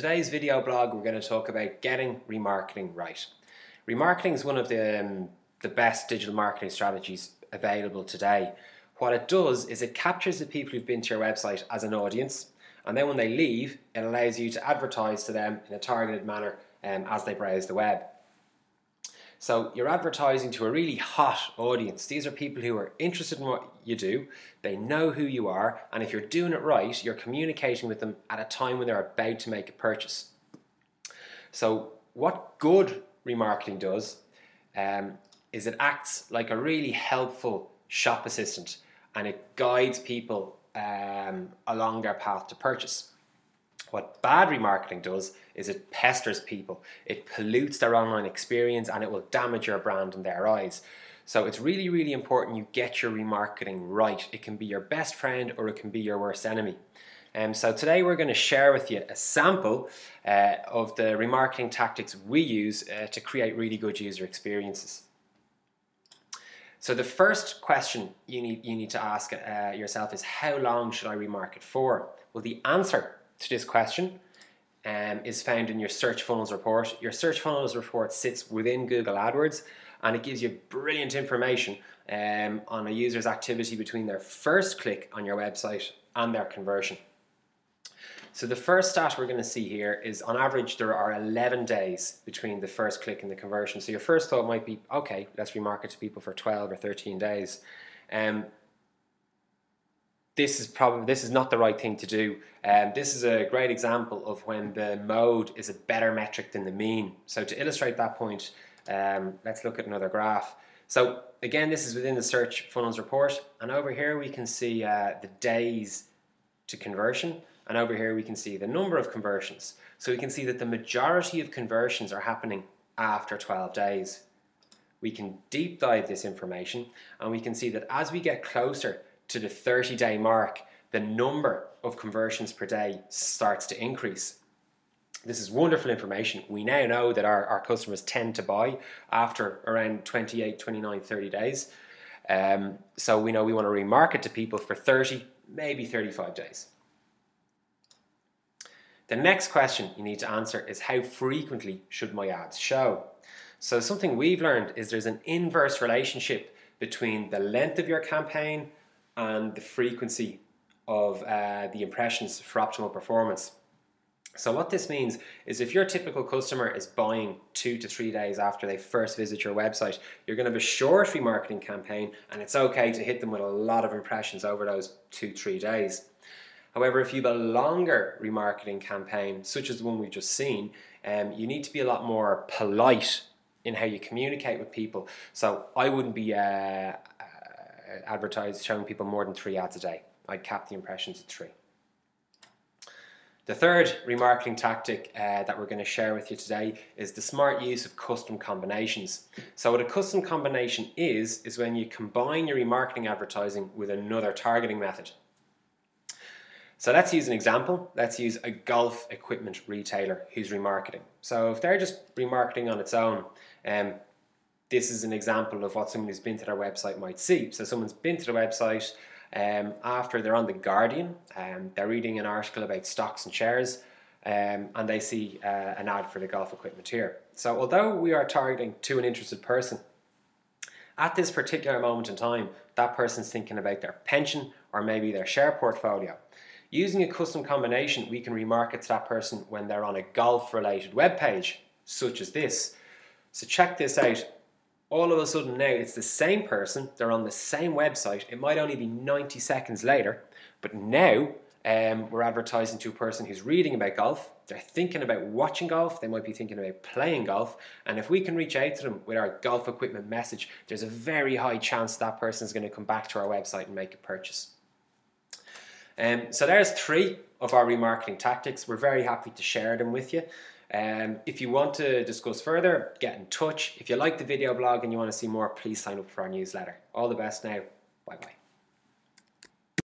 Today's video blog, we're going to talk about getting remarketing right. Remarketing is one of the, um, the best digital marketing strategies available today. What it does is it captures the people who've been to your website as an audience, and then when they leave, it allows you to advertise to them in a targeted manner um, as they browse the web. So you're advertising to a really hot audience. These are people who are interested in what you do, they know who you are, and if you're doing it right, you're communicating with them at a time when they're about to make a purchase. So what good remarketing does um, is it acts like a really helpful shop assistant and it guides people um, along their path to purchase. What bad remarketing does is it pesters people, it pollutes their online experience, and it will damage your brand in their eyes. So it's really, really important you get your remarketing right. It can be your best friend or it can be your worst enemy. Um, so today we're going to share with you a sample uh, of the remarketing tactics we use uh, to create really good user experiences. So the first question you need, you need to ask uh, yourself is how long should I remarket for? Well, the answer to this question um, is found in your search funnels report. Your search funnels report sits within Google AdWords and it gives you brilliant information um, on a user's activity between their first click on your website and their conversion. So the first stat we're going to see here is on average there are 11 days between the first click and the conversion. So your first thought might be, okay, let's remarket to people for 12 or 13 days. Um, this is probably this is not the right thing to do. Um, this is a great example of when the mode is a better metric than the mean. So to illustrate that point, um, let's look at another graph. So again, this is within the search funnels report, and over here we can see uh, the days to conversion, and over here we can see the number of conversions. So we can see that the majority of conversions are happening after 12 days. We can deep dive this information, and we can see that as we get closer to the 30 day mark, the number of conversions per day starts to increase. This is wonderful information. We now know that our, our customers tend to buy after around 28, 29, 30 days. Um, so we know we want to remarket to people for 30, maybe 35 days. The next question you need to answer is how frequently should my ads show? So something we've learned is there's an inverse relationship between the length of your campaign and the frequency of uh, the impressions for optimal performance. So what this means is if your typical customer is buying two to three days after they first visit your website, you're going to have a short remarketing campaign and it's okay to hit them with a lot of impressions over those two, three days. However, if you have a longer remarketing campaign, such as the one we've just seen, um, you need to be a lot more polite in how you communicate with people. So I wouldn't be uh, advertise showing people more than three ads a day. I'd cap the impressions at three. The third remarketing tactic uh, that we're going to share with you today is the smart use of custom combinations. So what a custom combination is, is when you combine your remarketing advertising with another targeting method. So let's use an example. Let's use a golf equipment retailer who's remarketing. So if they're just remarketing on its own, um, this is an example of what someone who's been to their website might see. So someone's been to the website um, after they're on the Guardian, um, they're reading an article about stocks and shares, um, and they see uh, an ad for the golf equipment here. So although we are targeting to an interested person, at this particular moment in time, that person's thinking about their pension or maybe their share portfolio. Using a custom combination, we can remarket to that person when they're on a golf related web page, such as this. So check this out all of a sudden now it's the same person, they're on the same website, it might only be 90 seconds later, but now um, we're advertising to a person who's reading about golf, they're thinking about watching golf, they might be thinking about playing golf, and if we can reach out to them with our golf equipment message, there's a very high chance that person is going to come back to our website and make a purchase. Um, so there's three of our remarketing tactics. We're very happy to share them with you. Um, if you want to discuss further, get in touch. If you like the video blog and you want to see more, please sign up for our newsletter. All the best now. Bye bye.